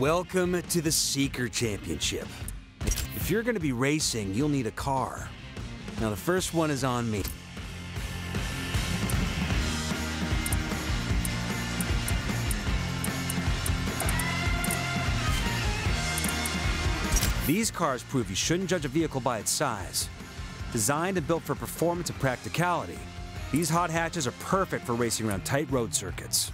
Welcome to the Seeker Championship. If you're going to be racing, you'll need a car. Now, the first one is on me. These cars prove you shouldn't judge a vehicle by its size. Designed and built for performance and practicality, these hot hatches are perfect for racing around tight road circuits.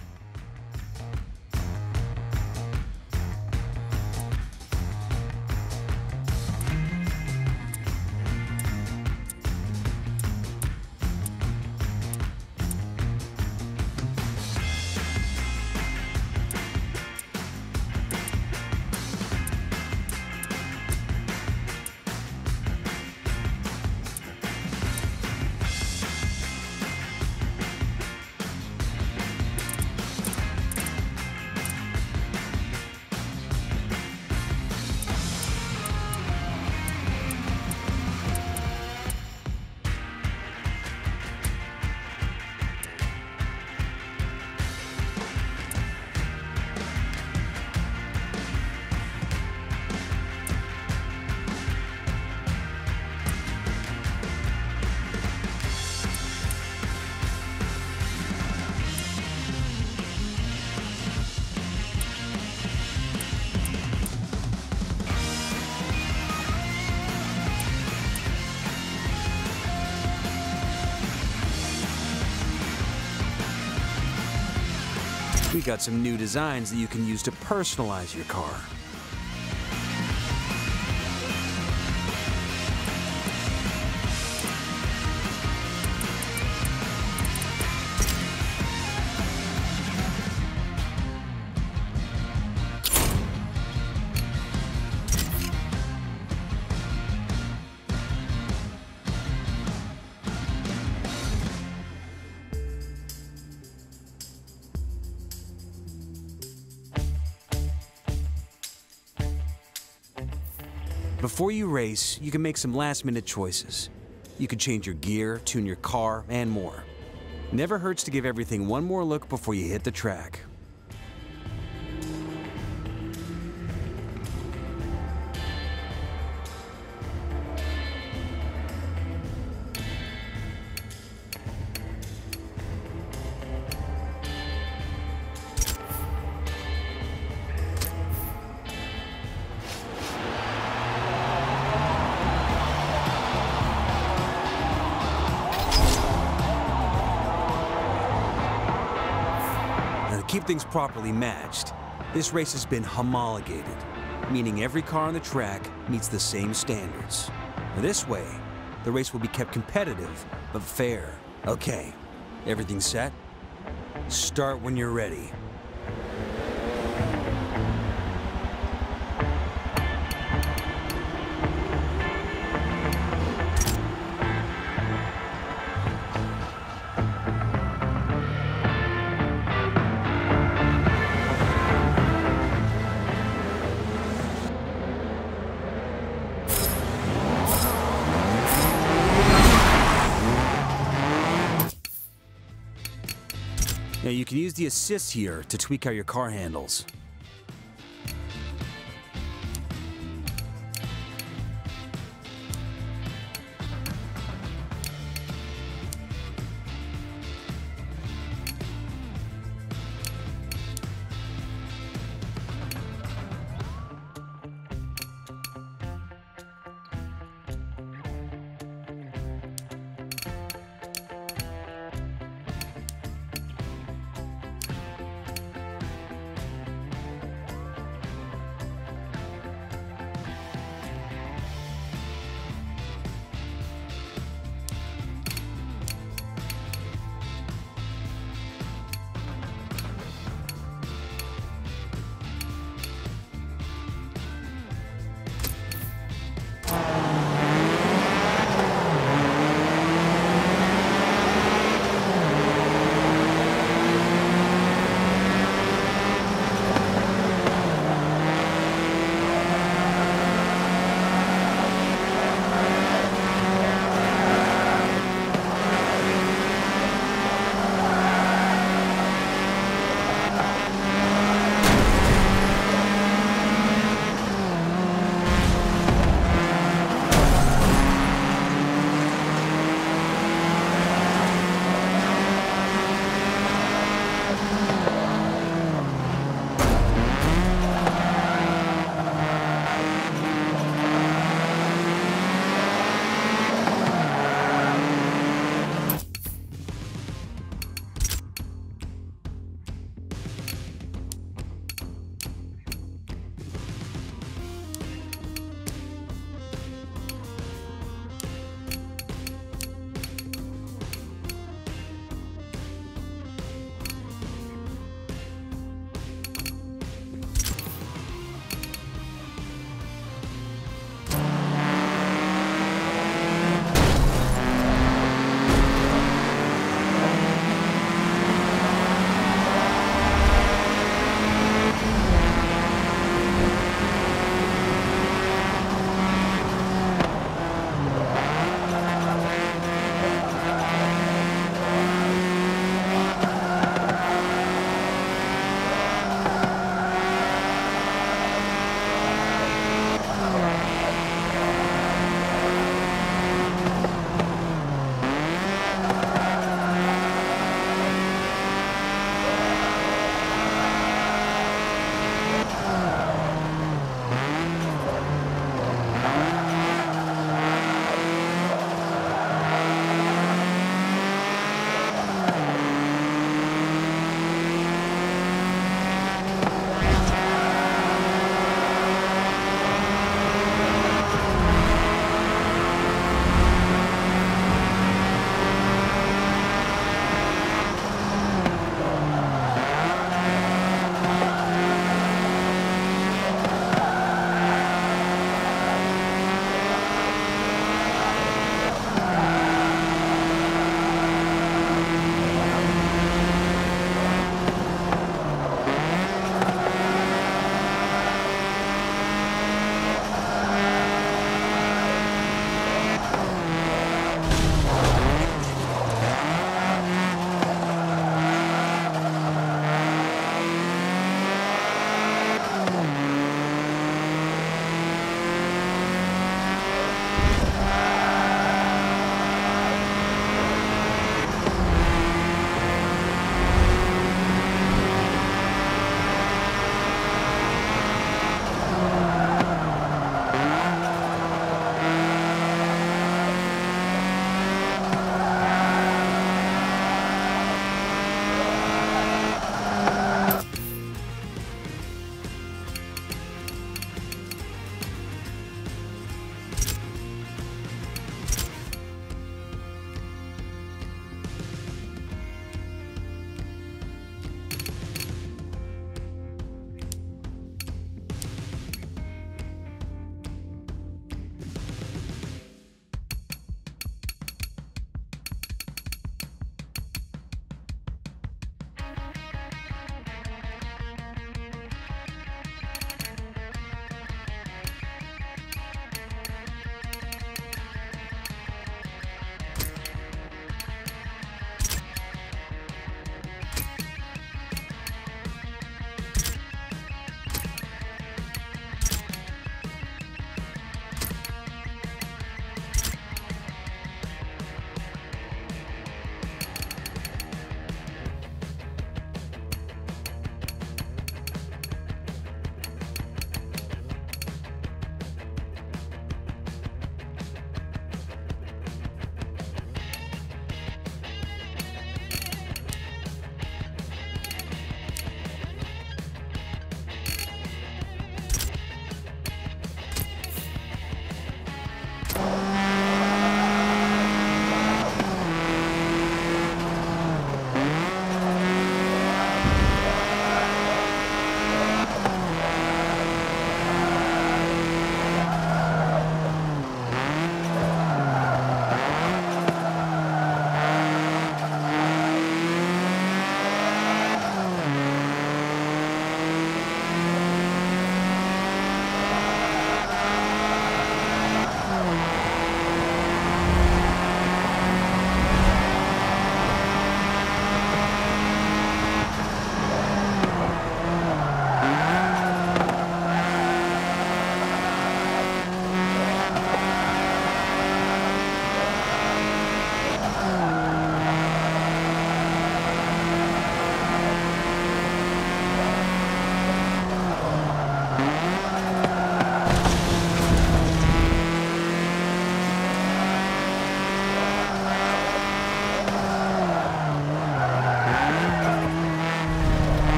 Got some new designs that you can use to personalize your car. Before you race, you can make some last minute choices. You can change your gear, tune your car, and more. Never hurts to give everything one more look before you hit the track. Properly matched, this race has been homologated, meaning every car on the track meets the same standards. This way, the race will be kept competitive, but fair. Okay, everything set? Start when you're ready. Now you can use the assist here to tweak how your car handles.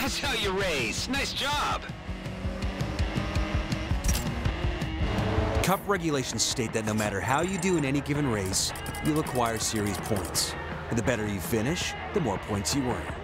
Nice, nice job. Cup regulations state that no matter how you do in any given race, you'll acquire series points. And the better you finish, the more points you earn.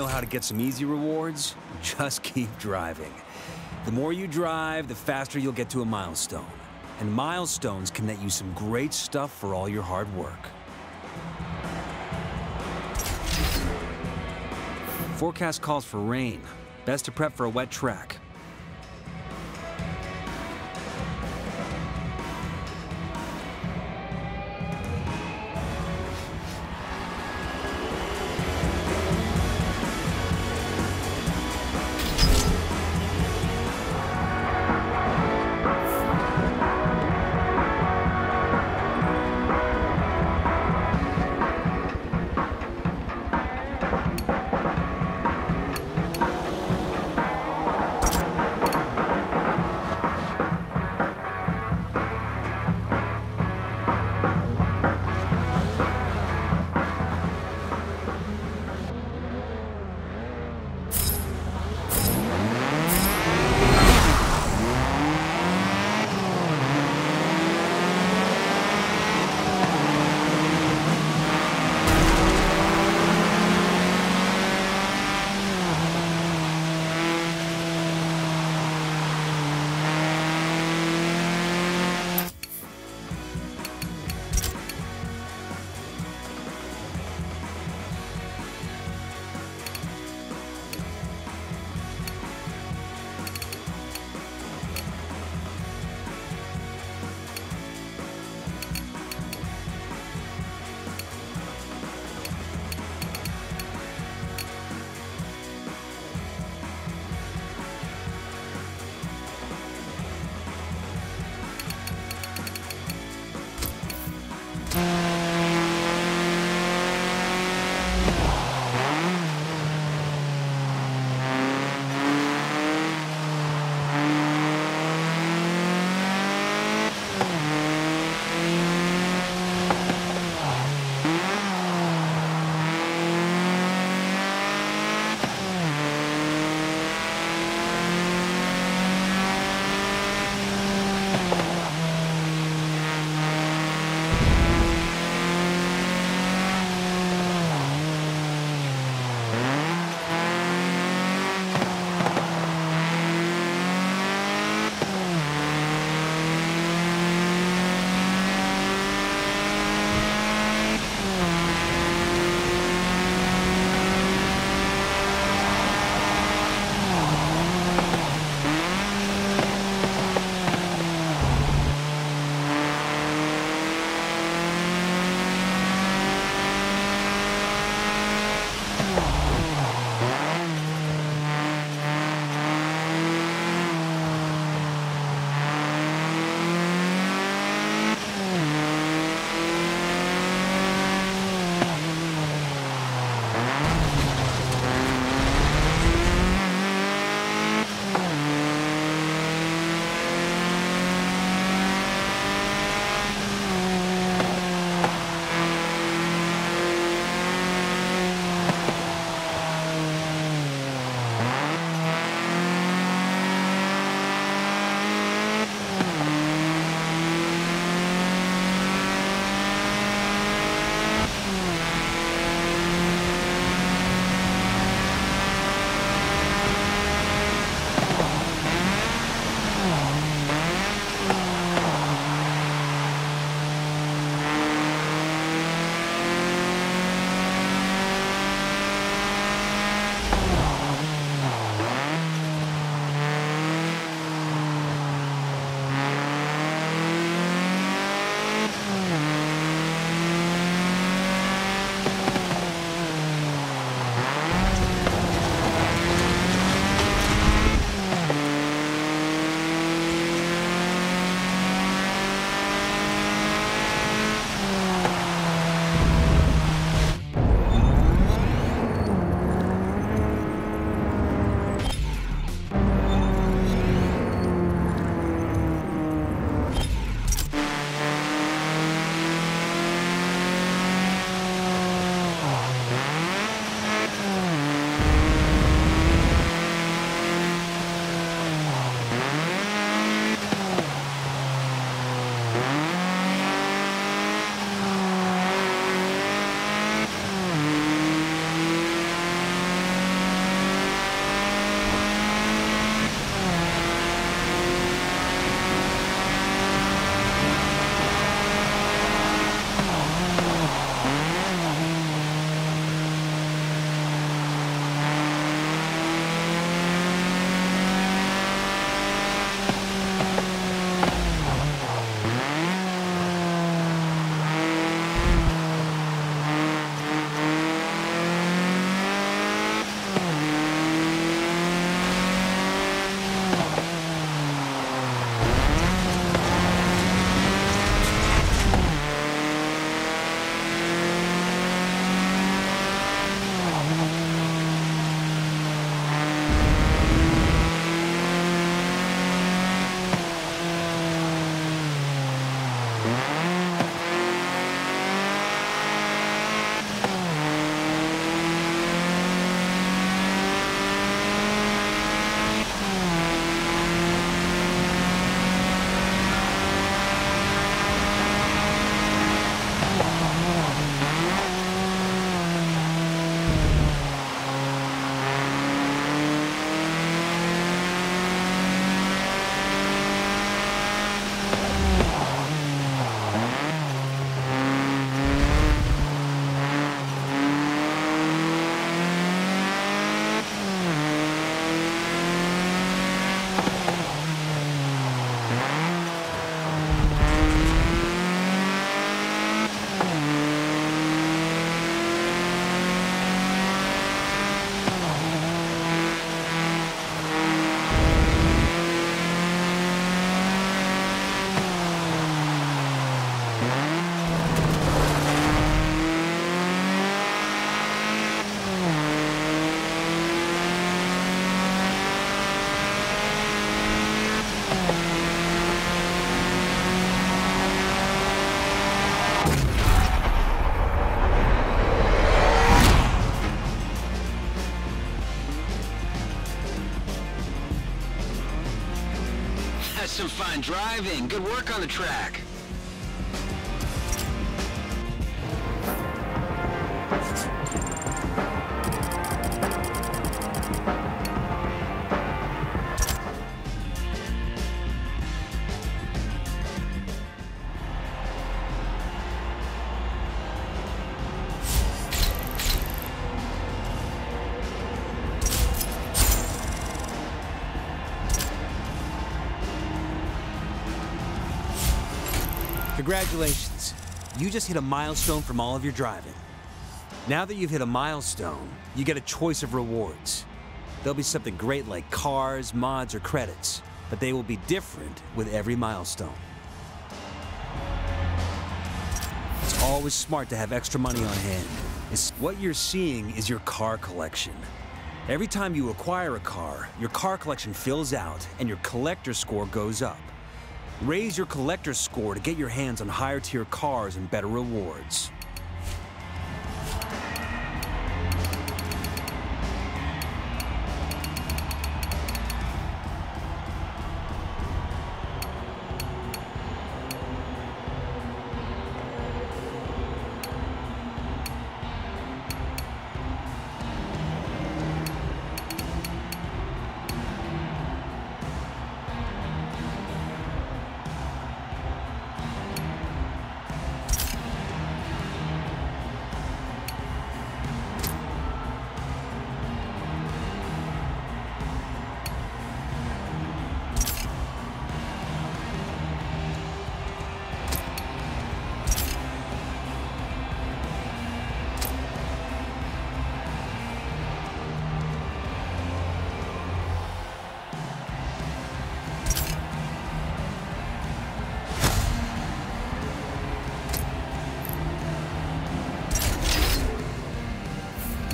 Know how to get some easy rewards? Just keep driving. The more you drive, the faster you'll get to a milestone. And milestones can net you some great stuff for all your hard work. Forecast calls for rain. Best to prep for a wet track. Driving. Good work on the track. Congratulations. You just hit a milestone from all of your driving. Now that you've hit a milestone, you get a choice of rewards. There'll be something great like cars, mods, or credits, but they will be different with every milestone. It's always smart to have extra money on hand. It's what you're seeing is your car collection. Every time you acquire a car, your car collection fills out and your collector score goes up. Raise your collector's score to get your hands on higher tier cars and better rewards.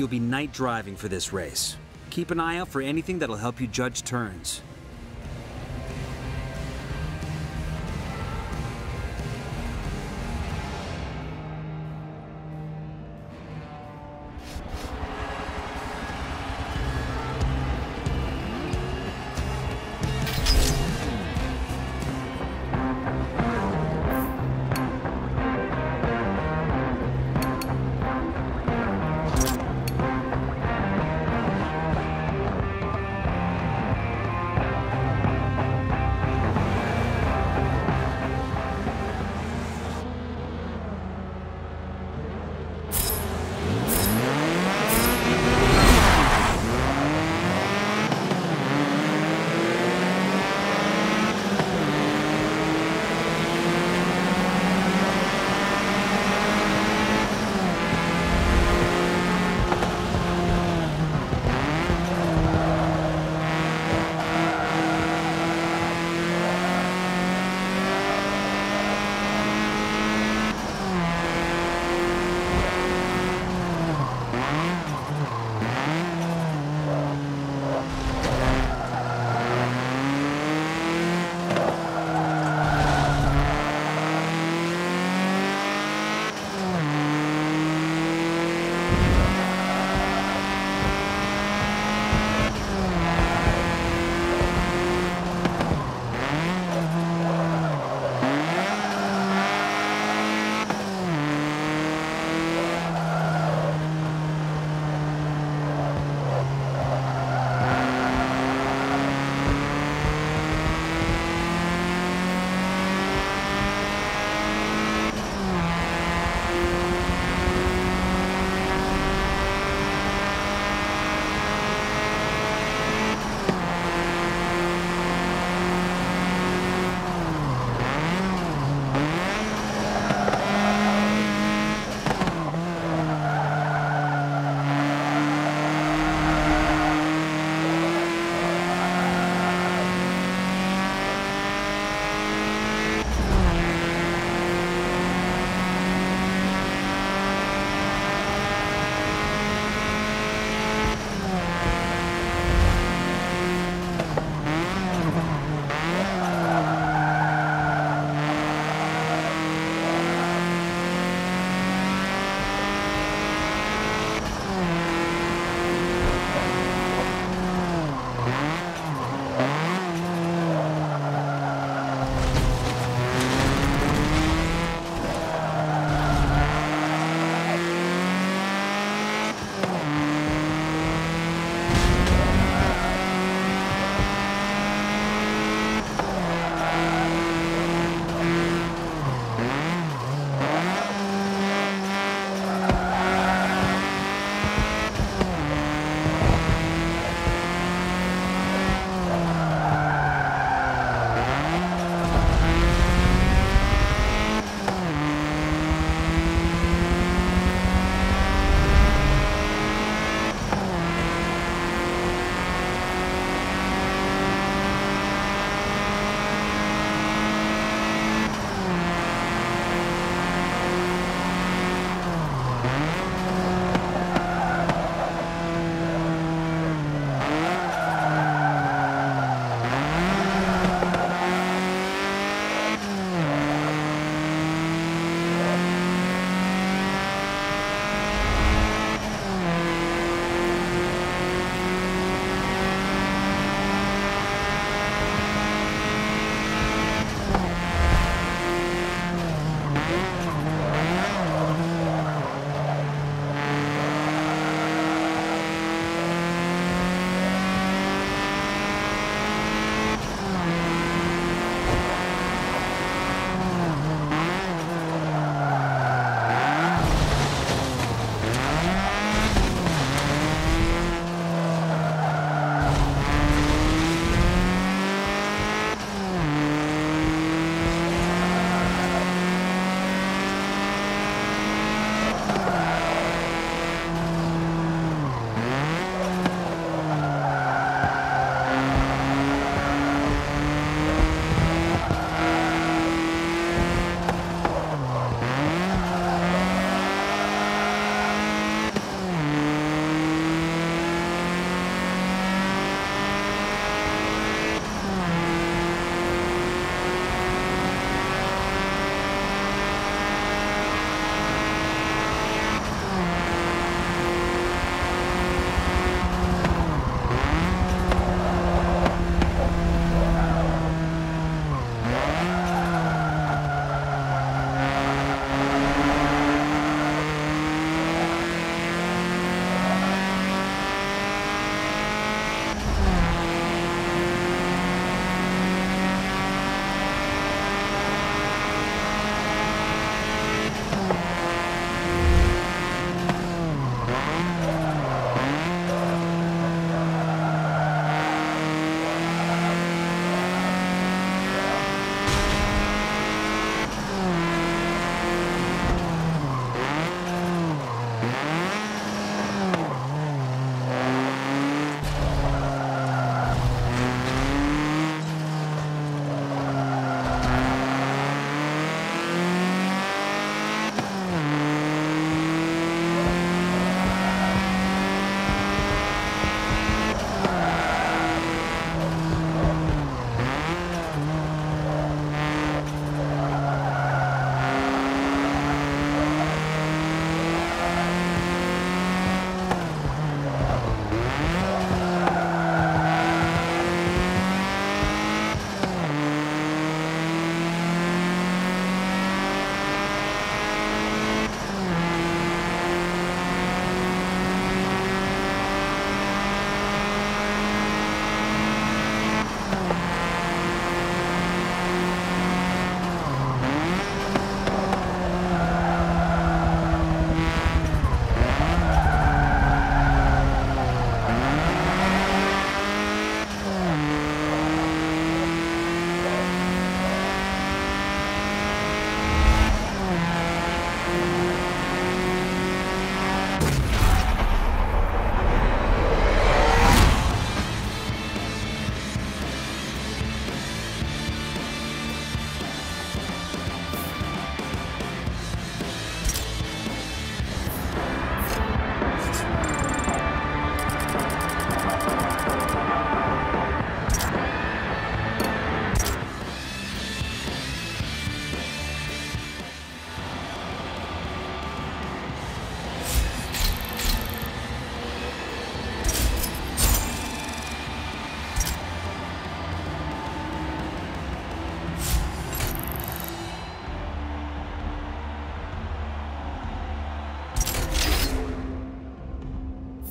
You'll be night driving for this race. Keep an eye out for anything that'll help you judge turns.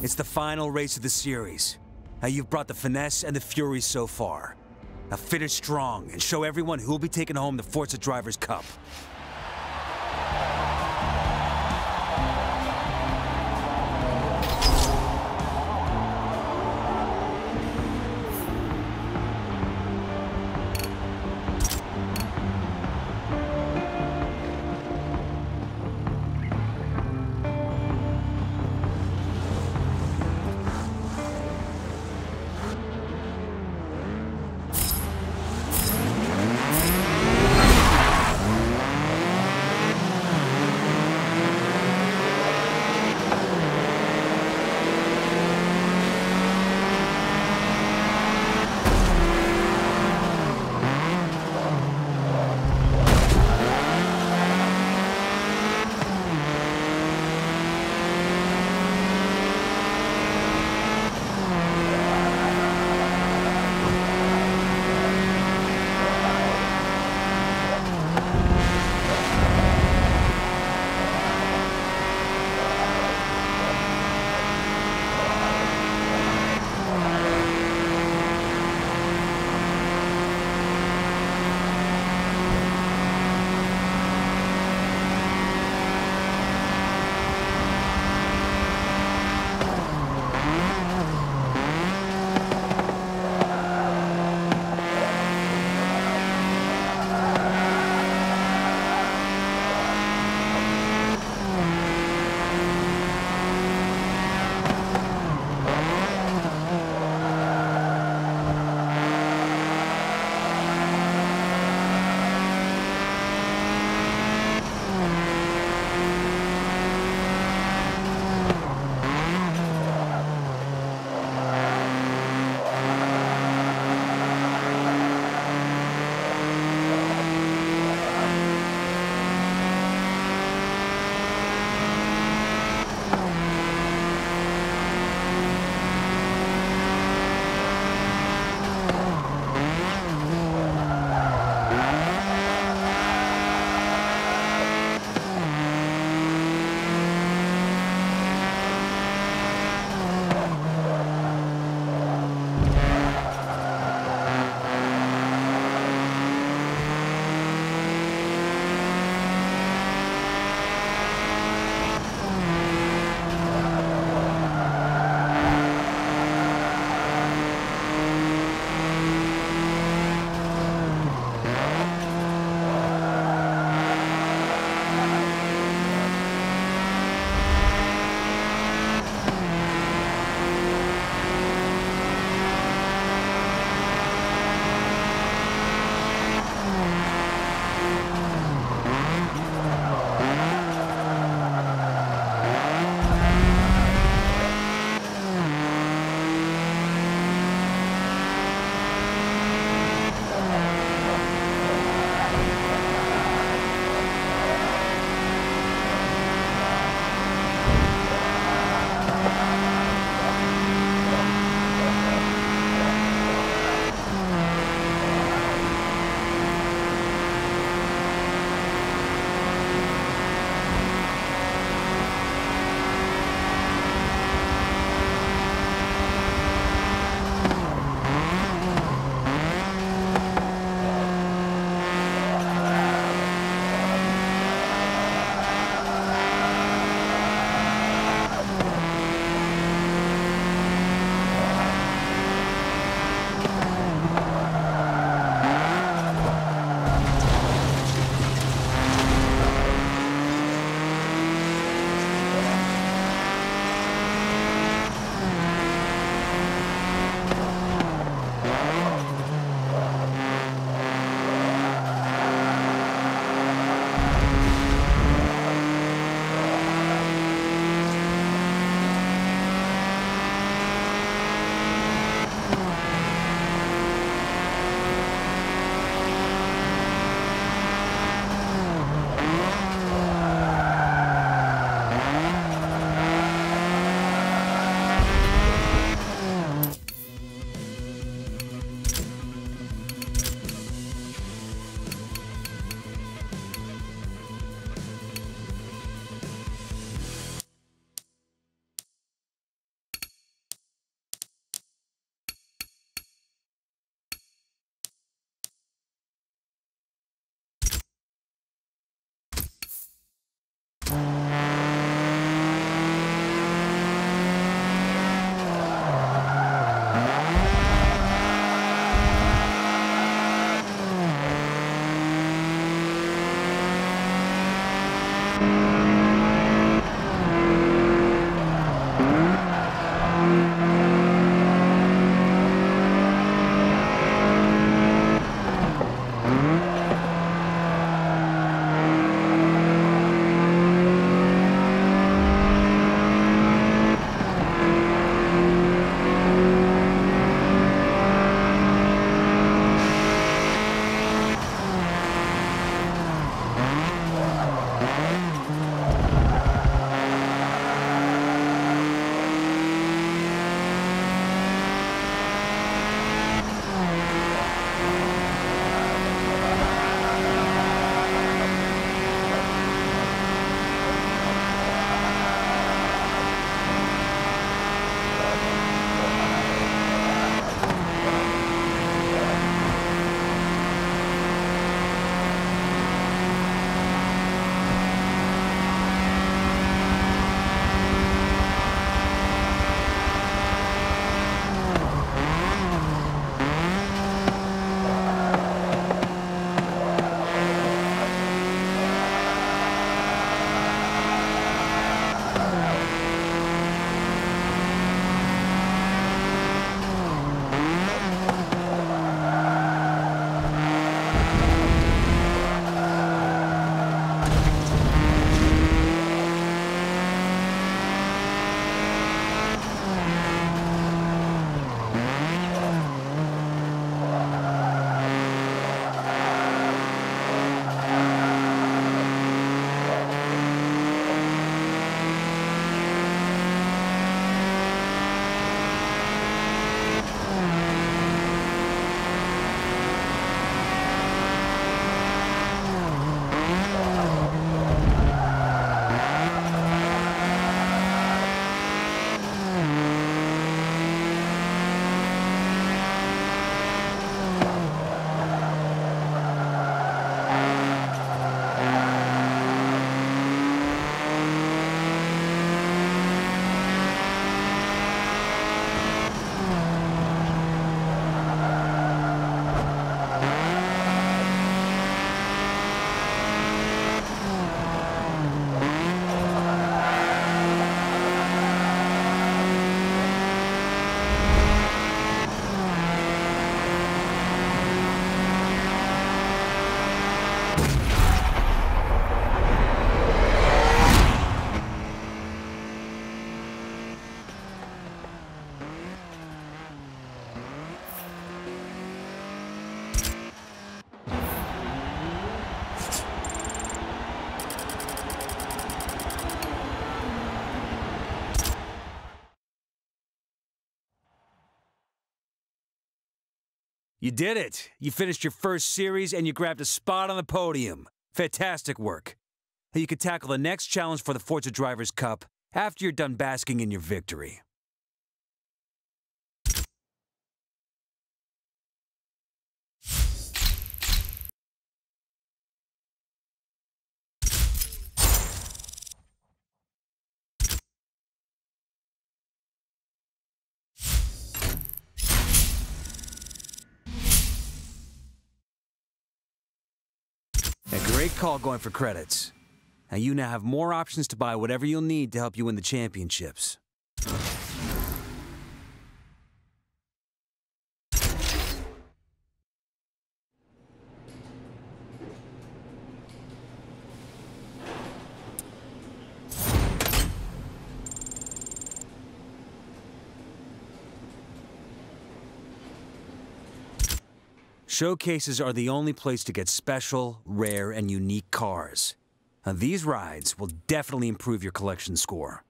It's the final race of the series. Now you've brought the finesse and the fury so far. Now finish strong and show everyone who will be taking home the Forza Drivers Cup. You did it. You finished your first series and you grabbed a spot on the podium. Fantastic work. You can tackle the next challenge for the Forza Drivers Cup after you're done basking in your victory. A great call going for credits. Now you now have more options to buy whatever you'll need to help you win the championships. Showcases are the only place to get special, rare, and unique cars. Now, these rides will definitely improve your collection score.